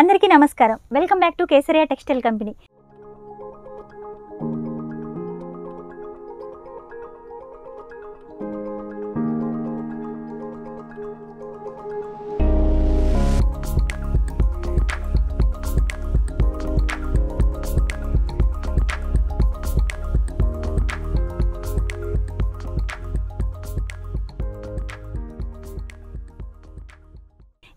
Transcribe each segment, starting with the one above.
అందరికీ నమస్కారం. Welcome back to Kesariya textile company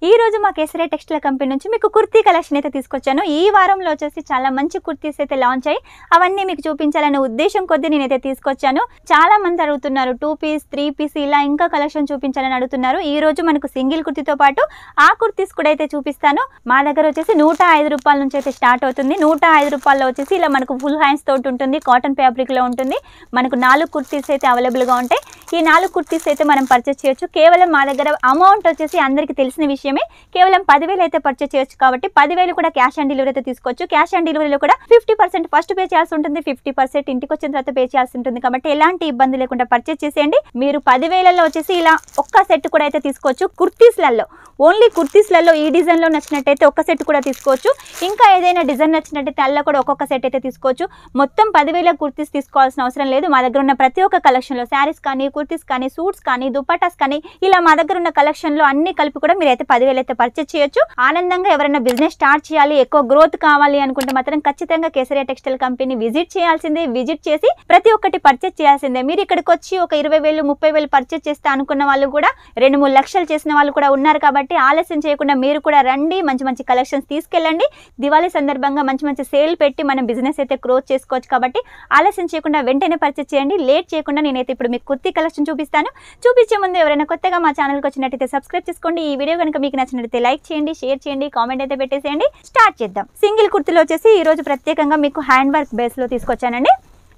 ఈ రోజు మా కేసరే టెక్స్టైల్ కంపెనీ నుంచి మీకు కుర్తీ కలెక్షన్ అయితే తీసుకొచ్చాను. ఈ వారంలో వచ్చేసి చాలా మంచి కుర్తీస్ అయితే లాంచ్ అయ్యి అవన్నీ మీకు చూపించాలనే ఉద్దేశం కొద్దీ నేనైతే తీసుకొచ్చాను. చాలా మంది అడుగుతున్నారు టూ పీస్ త్రీ పీస్ ఇలా ఇంకా కలెక్షన్ చూపించాలని అడుగుతున్నారు. ఈ రోజు మనకు సింగిల్ కుర్తీతో పాటు ఆ కుర్తీస్ కూడా అయితే చూపిస్తాను. మా దగ్గర వచ్చేసి నూట ఐదు రూపాయల నుంచి అయితే స్టార్ట్ అవుతుంది. నూట ఐదు రూపాయల్లో వచ్చేసి ఇలా మనకు ఫుల్ హ్యాండ్స్ తోటి ఉంటుంది కాటన్ ఫ్యాబ్రిక్లో ఉంటుంది. మనకు నాలుగు కుర్తీస్ అయితే అవైలబుల్గా ఉంటాయి. ఈ నాలుగు కుర్తీస్ అయితే మనం పర్చేస్ చేయొచ్చు. కేవలం మా దగ్గర అమౌంట్ వచ్చేసి అందరికీ తెలిసిన విషయమే. కేవలం పదివేలు అయితే పర్చేస్ చేయొచ్చు కాబట్టి పదివేలు కూడా క్యాష్ ఆన్ డెలివరీ అయితే తీసుకోవచ్చు. క్యాష్ ఆన్ డెలివరీలో కూడా ఫిఫ్టీ పర్సెంట్ ఫస్ట్ పే చేయాల్సి ఉంటుంది. ఫిఫ్టీ పర్సెంట్ ఇంటికి వచ్చిన తర్వాత పే చేయాల్సి ఉంటుంది కాబట్టి ఎలాంటి ఇబ్బంది లేకుండా పర్చేస్ చేసేయండి. మీరు పదివేలలో వచ్చేసి ఇలా ఒక్క సెట్ కూడా అయితే తీసుకోవచ్చు. కుర్తీస్లలో ఓన్లీ కుర్తీస్లలో ఈ డిజైన్లో నచ్చినట్టయితే ఒక్క సెట్ కూడా తీసుకోవచ్చు. ఇంకా ఏదైనా డిజైన్ నచ్చినట్టయితే అల్లా కూడా ఒక్కొక్క సెట్ అయితే తీసుకోవచ్చు. మొత్తం పదివేల కుర్తీస్ తీసుకోవాల్సిన అవసరం లేదు. మా దగ్గర ఉన్న ప్రతి ఒక్క కలెక్షన్లో శారీస్ కానీ కుర్తీస్ కానీ సూట్స్ కానీ దుపటాస్ కానీ ఇలా మా దగ్గర ఉన్న కలెక్షన్లో అన్ని కలిపి కూడా మీరు అయితే పదివేలు అయితే పర్చేస్ చేయొచ్చు. ఆనందంగా ఎవరైనా బిజినెస్ స్టార్ట్ చేయాలి ఎక్కువ గ్రోత్ కావాలి అనుకుంటే మాత్రం ఖచ్చితంగా కేసరియా టెక్స్టైల్ కంపెనీ విజిట్ చేయాల్సిందే. విజిట్ చేసి ప్రతి ఒక్కటి పర్చేస్ చేయాల్సిందే. మీరు ఇక్కడికి వచ్చి ఒక ఇరవై వేలు ముప్పై వేలు పర్చేస్ చేస్తా అనుకున్న వాళ్ళు కూడా రెండు మూడు లక్షలు చేసిన వాళ్ళు కూడా ఉన్నారు కాబట్టి ఆలస్యం చేయకుండా మీరు కూడా రండి మంచి మంచి కలెక్షన్స్ తీసుకెళ్ళండి. దివాళీ సందర్భంగా మంచి మంచి సేల్ పెట్టి మనం బిజినెస్ అయితే గ్రోత్ చేసుకోవచ్చు కాబట్టి ఆలస్యం చేయకుండా వెంటనే పర్చేస్ చేయండి. లేట్ చేయకుండా నేనైతే ఇప్పుడు మీకు కుర్తీ కలెక్షన్ చూపిస్తాను. చూపించే ముందు ఎవరైనా కొత్తగా మా ఛానల్కి వచ్చినట్టయితే సబ్స్క్రైబ్ చేసుకోండి. ఈ వీడియో కనుక మీకు నచ్చినట్లయితే లైక్ చేయండి షేర్ చేయండి కామెంట్ అయితే పెట్టేసేయండి. స్టార్ట్ చేద్దాం. సింగిల్ కుర్తిలో వచ్చేసి ఈరోజు ప్రత్యేకంగా మీకు హ్యాండ్ వర్క్ బేస్లో తీసుకొచ్చానండి.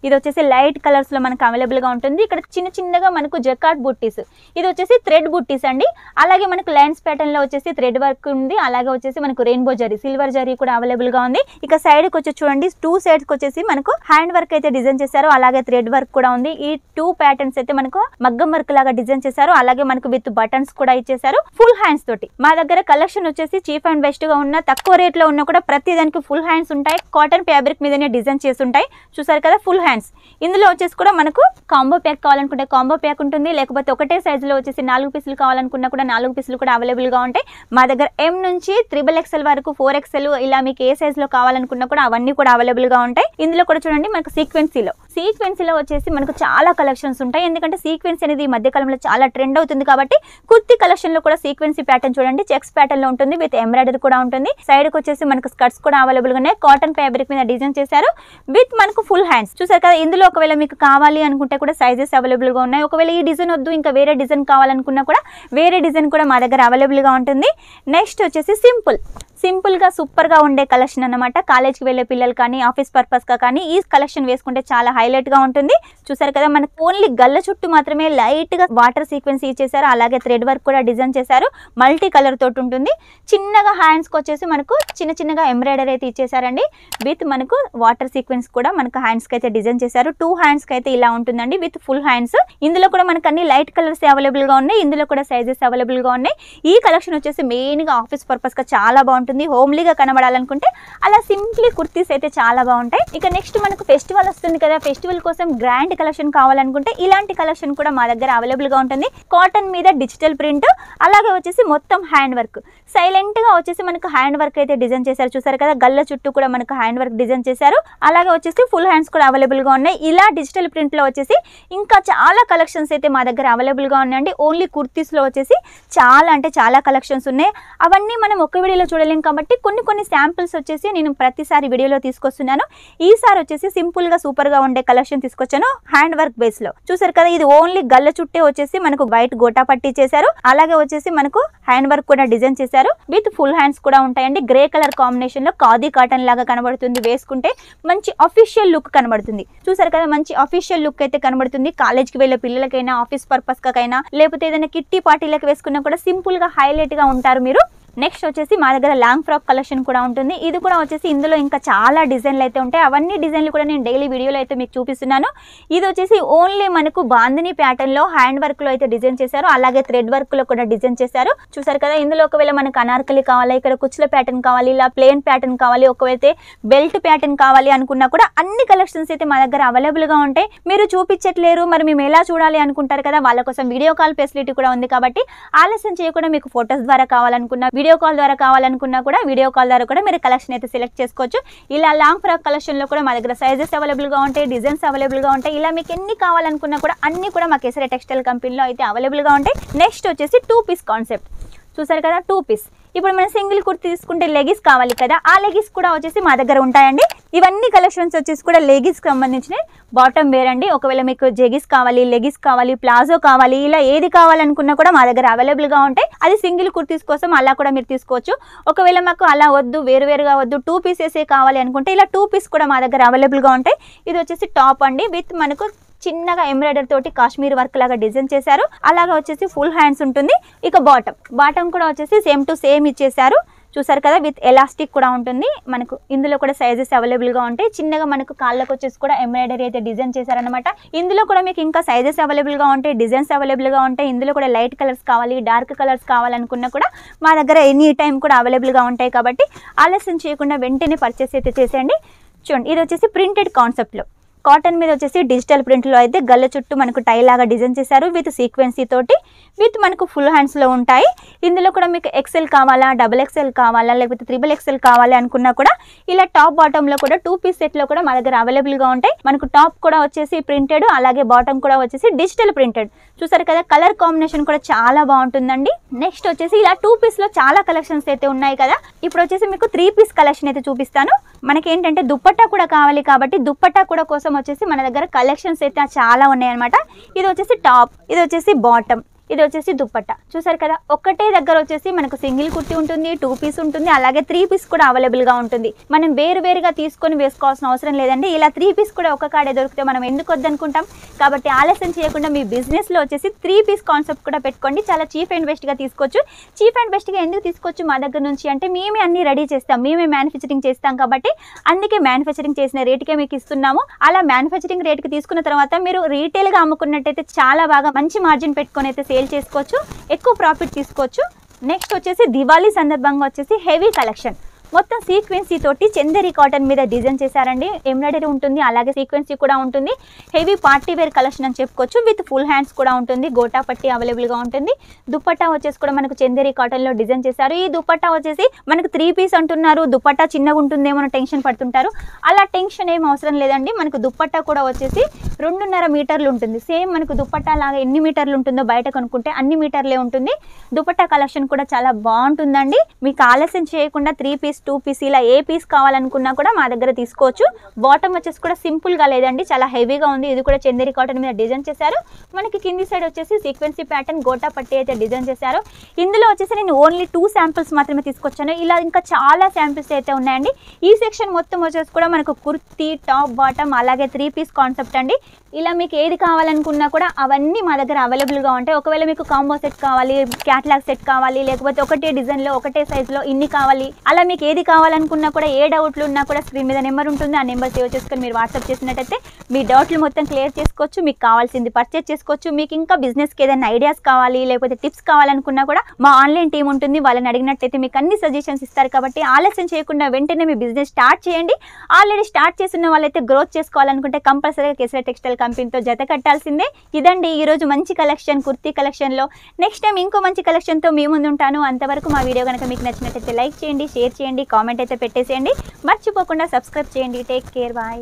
ఇది వచ్చేసి లైట్ కలర్స్లో మనకు అవైలబుల్గా ఉంటుంది. ఇక్కడ చిన్న చిన్నగా మనకు జకాట్ బుట్టీస్. ఇది వచ్చేసి థ్రెడ్ బుట్టీస్ అండి. అలాగే మనకు లైన్స్ ప్యాటర్న్లో వచ్చేసి థ్రెడ్ వర్క్ ఉంది. అలాగే వచ్చేసి మనకు రెయిన్బో జరీ సిల్వర్ జరీ కూడా అవైలబుల్గా ఉంది. ఇక సైడ్కి వచ్చి చూడండి. టూ సైడ్స్కి వచ్చేసి మనకు హ్యాండ్ వర్క్ అయితే డిజైన్ చేశారు. అలాగే థ్రెడ్ వర్క్ కూడా ఉంది. ఈ టూ ప్యాటర్న్స్ అయితే మనకు మగ్గం వర్క్ లాగా డిజైన్ చేశారు. అలాగే మనకు విత్ బటన్స్ కూడా ఇచ్చేసారు ఫుల్ హ్యాండ్స్ తోటి. మా దగ్గర కలెక్షన్ వచ్చేసి చీప్ అండ్ బెస్ట్గా ఉన్న తక్కువ రేట్లో ఉన్న కూడా ప్రతి దానికి ఫుల్ హ్యాండ్స్ ఉంటాయి. కాటన్ ఫ్యాబ్రిక్ మీదనే డిజైన్ చేసి ఉంటాయి. చూసారు కదా? Full hands. ఇందులో వచ్చేసి కూడా మనకు కాంబో ప్యాక్ కావాలనుకుంటే కాంబో ప్యాక్ ఉంటుంది. లేకపోతే ఒకటే సైజులో వచ్చేసి నాలుగు పీసులు కావాలనుకున్నా కూడా నాలుగు పీసులు కూడా అవైలబుల్గా ఉంటాయి. మా దగ్గర ఎం నుంచి త్రిబుల్ ఎక్స్ఎల్ వరకు ఫోర్ ఎక్స్ఎల్ ఇలా మీకు ఏ సైజులో కావాలనుకున్నా కూడా అవన్నీ కూడా అవైలబుల్గా ఉంటాయి. ఇందులో కూడా చూడండి మనకు సీక్వెన్సీలో సీక్వెన్సీలో వచ్చేసి మనకు చాలా కలెక్షన్స్ ఉంటాయి. ఎందుకంటే సీక్వెన్స్ అనేది ఈ మధ్యకాలంలో చాలా ట్రెండ్ అవుతుంది కాబట్టి కుర్తి కలెక్షన్లో కూడా సీక్వెన్సీ ప్యాటర్న్ చూడండి. చెక్స్ ప్యాటర్న్లో ఉంటుంది. విత్ ఎంబ్రాయిడరీ కూడా ఉంటుంది. సైడ్కి వచ్చేసి మనకు స్కర్ట్స్ కూడా అవైలబుల్గా ఉన్నాయి. కాటన్ ఫ్యాబ్రిక్ మీద డిజైన్ చేశారు. విత్ మనకు ఫుల్ హ్యాండ్స్ చూసారు కదా ఇందులో ఒకవేళ మీకు కావాలి అనుకుంటే కూడా సైజెస్ అవైలబుల్గా ఉన్నాయి. ఒకవేళ ఈ డిజైన్ వద్దు ఇంకా వేరే డిజైన్ కావాలనుకున్నా కూడా వేరే డిజైన్ కూడా మా దగ్గర అవైలబుల్గా ఉంటుంది. నెక్స్ట్ వచ్చేసి సింపుల్. సింపుల్గా సూపర్గా ఉండే కలెక్షన్ అన్నమాట. కాలేజ్కి వెళ్ళే పిల్లలు కానీ ఆఫీస్ పర్పస్గా కానీ ఈ కలెక్షన్ వేసుకుంటే చాలా హైలైట్గా ఉంటుంది. చూసారు కదా మనకు ఓన్లీ గల్ల చుట్టూ మాత్రమే లైట్గా వాటర్ సీక్వెన్స్ ఇచ్చేసారు అలాగే థ్రెడ్ వర్క్ కూడా డిజైన్ చేశారు. మల్టీ కలర్ తోటి ఉంటుంది. చిన్నగా హ్యాండ్స్కి వచ్చేసి మనకు చిన్న చిన్నగా ఎంబ్రాయిడరీ అయితే ఇచ్చేసారండి విత్ మనకు వాటర్ సీక్వెన్స్ కూడా మనకు హ్యాండ్స్కి అయితే డిజైన్ చేశారు. టూ హ్యాండ్స్కి అయితే ఇలా ఉంటుందండి. విత్ ఫుల్ హ్యాండ్స్ ఇందులో కూడా మనకు అన్ని లైట్ కలర్స్ అవైలబుల్గా ఉన్నాయి. ఇందులో కూడా సైజెస్ అవైలబుల్గా ఉన్నాయి. ఈ కలెక్షన్ వచ్చేసి మెయిన్గా ఆఫీస్ పర్పస్గా చాలా బాగుంటుంది. హోమ్లీగా కనబడాలనుకుంటే అలా సింప్లీ కుర్తీస్ అయితే చాలా బాగుంటాయి. ఇక నెక్స్ట్ మనకు ఫెస్టివల్ వస్తుంది కదా ఫెస్టివల్ కోసం గ్రాండ్ కలెక్షన్ కావాలనుకుంటే ఇలాంటి కలెక్షన్ కూడా మా దగ్గర అవైలబుల్గా ఉంటుంది. కాటన్ మీద డిజిటల్ ప్రింట్ అలాగే వచ్చేసి మొత్తం హ్యాండ్ వర్క్. సైలెంట్గా వచ్చేసి మనకు హ్యాండ్ వర్క్ అయితే డిజైన్ చేశారు. చూసారు కదా గల్ల చుట్టూ కూడా మనకు హ్యాండ్ వర్క్ డిజైన్ చేశారు. అలాగే వచ్చేసి ఫుల్ హ్యాండ్స్ కూడా అవైలబుల్గా ఉన్నాయి. ఇలా డిజిటల్ ప్రింట్లో వచ్చేసి ఇంకా చాలా కలెక్షన్స్ అయితే మా దగ్గర అవైలబుల్గా ఉన్నాయండి. ఓన్లీ కుర్తీస్లో వచ్చేసి చాలా అంటే చాలా కలెక్షన్స్ ఉన్నాయి. అవన్నీ మనం ఒక వీడియోలో చూడలేం కాబట్టి కొన్ని కొన్ని శాంపిల్స్ వచ్చేసి నేను ప్రతిసారి వీడియోలో తీసుకొస్తున్నాను. ఈసారి వచ్చేసి సింపుల్గా సూపర్గా ఉండే కలెక్షన్ తీసుకొచ్చాను హ్యాండ్ వర్క్ బేస్లో చూసారు కదా ఇది ఓన్లీ గల్ల చుట్టే వచ్చేసి మనకు వైట్ గోటా పట్టి చేశారు. అలాగే వచ్చేసి మనకు హ్యాండ్ వర్క్ కూడా డిజైన్ చేశారు. విత్ ఫుల్ హ్యాండ్స్ కూడా ఉంటాయండి. గ్రే కలర్ కాంబినేషన్లో ఖాదీ కాటన్ లాగా కనబడుతుంది వేసుకుంటే మంచి అఫీషియల్ లుక్ కనబడుతుంది. చూసారు కదా మంచి అఫీషియల్ లుక్ అయితే కనబడుతుంది. కాలేజ్కి వెళ్ళే పిల్లలకైనా ఆఫీస్ పర్పస్ కైనా లేకపోతే ఏదైనా కిట్టి పార్టీలకు వేసుకున్నా కూడా సింపుల్గా హైలైట్గా ఉంటారు మీరు. నెక్స్ట్ వచ్చేసి మా దగ్గర లాంగ్ ఫ్రాక్ కలెక్షన్ కూడా ఉంటుంది. ఇది కూడా వచ్చేసి ఇందులో ఇంకా చాలా డిజైన్లు అయితే ఉంటాయి. అవన్నీ డిజైన్లు కూడా నేను డైలీ వీడియోలో అయితే మీకు చూపిస్తున్నాను. ఇది వచ్చేసి ఓన్లీ మనకు బాందిని ప్యాటర్న్లో హ్యాండ్ వర్క్లో అయితే డిజైన్ చేశారు. అలాగే థ్రెడ్ వర్క్లో కూడా డిజైన్ చేశారు. చూసారు కదా ఇందులో ఒకవేళ మనకు అనార్కలి కావాలి ఇక్కడ కుచ్చుల ప్యాటర్న్ కావాలి ఇలా ప్లేన్ ప్యాటర్న్ కావాలి ఒకవేళ బెల్ట్ ప్యాటర్న్ కావాలి అనుకున్నా కూడా అన్ని కలెక్షన్స్ అయితే మా దగ్గర అవైలబుల్గా ఉంటాయి. మీరు చూపించట్లేరు మరి మేము ఎలా చూడాలి అనుకుంటారు కదా వాళ్ళ కోసం వీడియో కాల్ ఫెసిలిటీ కూడా ఉంది కాబట్టి ఆలస్యం చేయకుండా మీకు ఫొటోస్ ద్వారా కావాలనుకున్నా వీడియో కాల్ ద్వారా కావాలనుకున్నా కూడా వీడియో కాల్ ద్వారా కూడా మీరు కలెక్షన్ అయితే సెలెక్ట్ చేసుకోవచ్చు. ఇలా లాంగ్ ఫ్రాక్ కలెక్షన్లో కూడా మా దగ్గర సైజెస్ అవైలబుల్గా ఉంటాయి డిజైన్స్ అవైలబుల్గా ఉంటాయి. ఇలా మీకు ఎన్ని కావాలనుకున్నా కూడా అన్ని కూడా మా కేసరి టెక్స్టైల్ కంపెనీలో అయితే అవైలబుల్గా ఉంటాయి. నెక్స్ట్ వచ్చేసి టూ పీస్ కాన్సెప్ట్ చూసారు కదా టూ పీస్ ఇప్పుడు మనం సింగిల్ కుర్తి తీసుకుంటే లెగిస్ కావాలి కదా ఆ లెగిస్ కూడా వచ్చేసి మా దగ్గర ఉంటాయండి. ఇవన్నీ కలెక్షన్స్ వచ్చేసి కూడా లెగిస్ సంబంధించిన బాటమ్ వేర్ అండి. ఒకవేళ మీకు జెగిస్ కావాలి లెగిస్ కావాలి ప్లాజో కావాలి ఇలా ఏది కావాలనుకున్నా కూడా మా దగ్గర అవైలబుల్గా ఉంటాయి. అది సింగిల్ కుర్తీస్ కోసం అలా కూడా మీరు తీసుకోవచ్చు. ఒకవేళ మాకు అలా వద్దు వేరు వేరుగా వద్దు టూ పీసెసే కావాలి అనుకుంటే ఇలా టూ పీస్ కూడా మా దగ్గర అవైలబుల్గా ఉంటాయి. ఇది వచ్చేసి టాప్ అండి. విత్ మనకు చిన్నగా ఎంబ్రాయిడర్ తోటి కాశ్మీర్ వర్క్ లాగా డిజైన్ చేశారు. అలాగే వచ్చేసి ఫుల్ హ్యాండ్స్ ఉంటుంది. ఇక బాటమ్ బాటమ్ కూడా వచ్చేసి సేమ్ టు సేమ్ ఇచ్చేసారు చూసారు కదా విత్ ఎలాస్టిక్ కూడా ఉంటుంది. మనకు ఇందులో కూడా సైజెస్ అవైలబుల్గా ఉంటాయి. చిన్నగా మనకు కాళ్ళకు వచ్చేసి కూడా ఎంబ్రాయిడరీ అయితే డిజైన్ చేశారనమాట ఇందులో కూడా మీకు ఇంకా సైజెస్ అవైలబుల్గా ఉంటాయి డిజైన్స్ అవైలబుల్గా ఉంటాయి. ఇందులో కూడా లైట్ కలర్స్ కావాలి డార్క్ కలర్స్ కావాలనుకున్నా కూడా మా దగ్గర ఎనీ టైం కూడా అవైలబుల్గా ఉంటాయి కాబట్టి ఆలస్యం చేయకుండా వెంటనే పర్చేస్ అయితే చేసేయండి. చూడండి ఇది వచ్చేసి ప్రింటెడ్ కాన్సెప్ట్లో కాటన్ మీద వచ్చేసి డిజిటల్ ప్రింట్లో అయితే గల్ల చుట్టూ మనకు టై లాగా డిజైన్ చేశారు విత్ సీక్వెన్సీ తోటి విత్ మనకు ఫుల్ హ్యాండ్స్లో ఉంటాయి. ఇందులో కూడా మీకు ఎక్సెల్ కావాలా డబుల్ ఎక్సెల్ కావాలా లేకపోతే త్రిబుల్ ఎక్సెల్ కావాలి అనుకున్నా కూడా ఇలా టాప్ బాటంలో కూడా టూ పీస్ సెట్లో కూడా మా దగ్గర అవైలబుల్గా ఉంటాయి. మనకు టాప్ కూడా వచ్చేసి ప్రింటెడ్ అలాగే బాటమ్ కూడా వచ్చేసి డిజిటల్ ప్రింటెడ్. చూసారు కదా కలర్ కాంబినేషన్ కూడా చాలా బాగుంటుందండి. నెక్స్ట్ వచ్చేసి ఇలా టూ పీస్లో చాలా కలెక్షన్స్ అయితే ఉన్నాయి కదా. ఇప్పుడు వచ్చేసి మీకు త్రీ పీస్ కలెక్షన్ అయితే చూపిస్తాను. మనకి ఏంటంటే దుప్పట్టా కూడా కావాలి కాబట్టి దుప్పట్టా కూడా కోసం వచ్చేసి మన దగ్గర కలెక్షన్స్ అయితే చాలా ఉన్నాయన్నమాట. ఇది వచ్చేసి టాప్ ఇది వచ్చేసి బాటమ్ ఇది వచ్చేసి దుప్పట్ట. చూసారు కదా? ఒక్కటే దగ్గర వచ్చేసి మనకు సింగిల్ కుర్తి ఉంటుంది టూ పీస్ ఉంటుంది అలాగే త్రీ పీస్ కూడా అవైలబుల్గా ఉంటుంది. మనం వేరు వేరుగా తీసుకొని వేసుకోవాల్సిన అవసరం లేదండి. ఇలా త్రీ పీస్ కూడా ఒక కాడే దొరికితే మనం ఎందుకు వద్దనుకుంటాం? కాబట్టి ఆలస్యం చేయకుండా మీ బిజినెస్లో వచ్చేసి త్రీ పీస్ కాన్సెప్ట్ కూడా పెట్టుకోండి. చాలా చీప్ అండ్ బెస్ట్గా తీసుకోవచ్చు. చీప్ అండ్ బెస్ట్గా ఎందుకు తీసుకోవచ్చు మా దగ్గర నుంచి అంటే మేమే అన్ని రెడీ చేస్తాం. మేమే మ్యానుఫ్యాక్చరింగ్ చేస్తాం కాబట్టి అందుకే మ్యానుఫ్యాక్చరింగ్ చేసిన రేటుకే మీకు ఇస్తున్నాము. అలా మ్యానుఫ్యాక్చరింగ్ రేట్కి తీసుకున్న తర్వాత మీరు రీటైల్గా అమ్ముకున్నట్టయితే చాలా బాగా మంచి మార్జిన్ పెట్టుకొని అయితే సేల్ చేసుకోవచ్చు ఎక్కువ ప్రాఫిట్ తీసుకోవచ్చు. నెక్స్ట్ వచ్చేసి దివాళీ సందర్భంగా వచ్చేసి హెవీ కలెక్షన్. మొత్తం సీక్వెన్సీ తోటి చందేరి కాటన్ మీద డిజైన్ చేశారండి. ఎంబ్రాయిడరీ ఉంటుంది అలాగే సీక్వెన్సీ కూడా ఉంటుంది. హెవీ పార్టీ వేర్ కలెక్షన్ అని చెప్పుకోవచ్చు. విత్ ఫుల్ హ్యాండ్స్ కూడా ఉంటుంది. గోటా పట్టి అవైలబుల్గా ఉంటుంది. దుపట్టా వచ్చేసి కూడా మనకు చందేరి కాటన్లో డిజైన్ చేశారు. ఈ దుపట్టా వచ్చేసి మనకు త్రీ పీస్ అంటున్నారు. దుపట్టా చిన్నగా ఉంటుందేమో టెన్షన్ పడుతుంటారు. అలా టెన్షన్ ఏం అవసరం లేదండి. మనకు దుపట్టా కూడా వచ్చేసి రెండున్నర మీటర్లు ఉంటుంది. సేమ్ మనకు దుపట్టా లాగా ఎన్ని మీటర్లు ఉంటుందో బయట కొనుక్కుంటే అన్ని మీటర్లే ఉంటుంది. దుపట్టా కలెక్షన్ కూడా చాలా బాగుంటుందండి. మీకు ఆలస్యం చేయకుండా త్రీ పీస్ టూ పీస్ ఇలా ఏ పీస్ కావాలనుకున్నా కూడా మా దగ్గర తీసుకోవచ్చు. బాటమ్ వచ్చేసి కూడా సింపుల్గా లేదండి చాలా హెవీగా ఉంది. ఇది కూడా చందేరి కాటన్ మీద డిజైన్ చేశారు. మనకి కింది సైడ్ వచ్చేసి సీక్వెన్సీ ప్యాటర్న్ గోటా పట్టి అయితే డిజైన్ చేశారు. ఇందులో వచ్చేసి నేను ఓన్లీ టూ శాంపిల్స్ మాత్రమే తీసుకొచ్చాను. ఇలా ఇంకా చాలా శాంపిల్స్ అయితే ఉన్నాయండి. ఈ సెక్షన్ మొత్తం వచ్చేసి కూడా మనకు కుర్తీ టాప్ బాటమ్ అలాగే త్రీ పీస్ కాన్సెప్ట్ అండి. ఇలా మీకు ఏది కావాలనుకున్నా కూడా అవన్నీ మా దగ్గర అవైలబుల్గా ఉంటాయి. ఒకవేళ మీకు కాంబో సెట్ కావాలి క్యాట్లాగ్ సెట్ కావాలి లేకపోతే ఒకటే డిజైన్లో ఒకటే సైజులో ఇన్ని కావాలి అలా మీకు ఏది కావాలనుకున్నా కూడా ఏ డౌట్లు ఉన్నా కూడా స్క్రీన్ మీద నెంబర్ ఉంటుంది. ఆ నెంబర్ సేవ్ చేసుకొని మీరు వాట్సాప్ చేసినట్టయితే మీ డౌట్లు మొత్తం క్లియర్ చేసుకోవచ్చు. మీకు కావాల్సింది పర్చేస్ చేసుకోవచ్చు. మీకు ఇంకా బిజినెస్కి ఏదైనా ఐడియాస్ కావాలి లేకపోతే టిప్స్ కావాలనుకున్నా కూడా మా ఆన్లైన్ టీం ఉంటుంది. వాళ్ళని అడిగినట్టయితే మీకు అన్ని సజెషన్స్ ఇస్తారు కాబట్టి ఆలస్యం చేయకుండా వెంటనే మీ బిజినెస్ స్టార్ట్ చేయండి. ఆల్రెడీ స్టార్ట్ చేసిన వాళ్ళైతే గ్రోత్ చేసుకోవాలనుకుంటే కంపల్సరీగా కేసీఆర్ టెక్స్టైల్ కంపెనీతో జత కట్టాల్సిందే. ఇదండి ఈరోజు మంచి కలెక్షన్ కుర్తీ కలెక్షన్లో నెక్స్ట్ టైం ఇంకో మంచి కలెక్షన్తో మీ ముందు ఉంటాను. అంతవరకు మా వీడియో కనుక మీకు నచ్చినట్టయితే లైక్ చేయండి షేర్ చేయండి. చేయండి కామెంట్ అయితే పెట్టేసేయండి. మర్చిపోకుండా సబ్స్క్రైబ్ చేయండి. Take care bye